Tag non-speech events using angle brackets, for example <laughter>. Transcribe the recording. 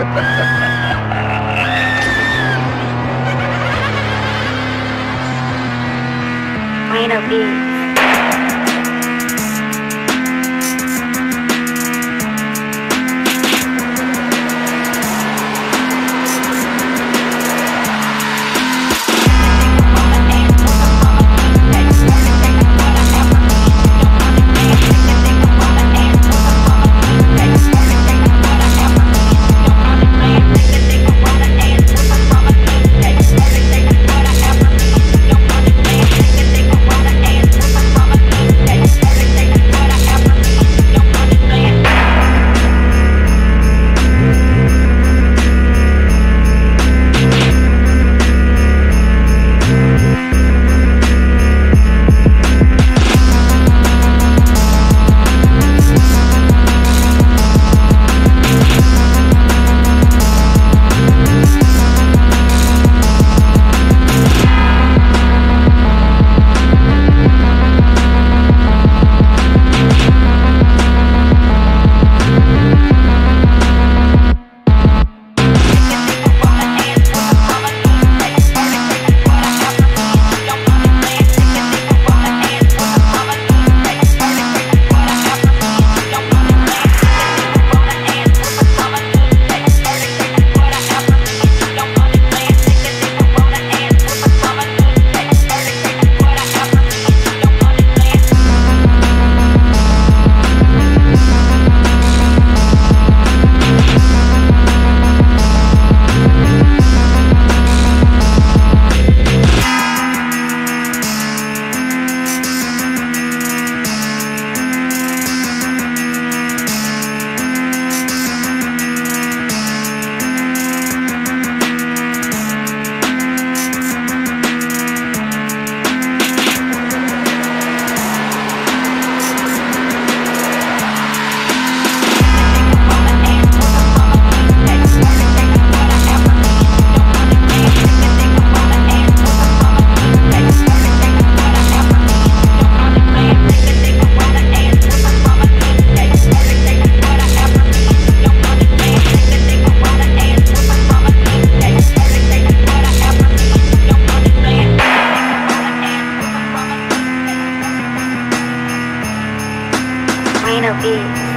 <laughs> Reno Beats. Nino P.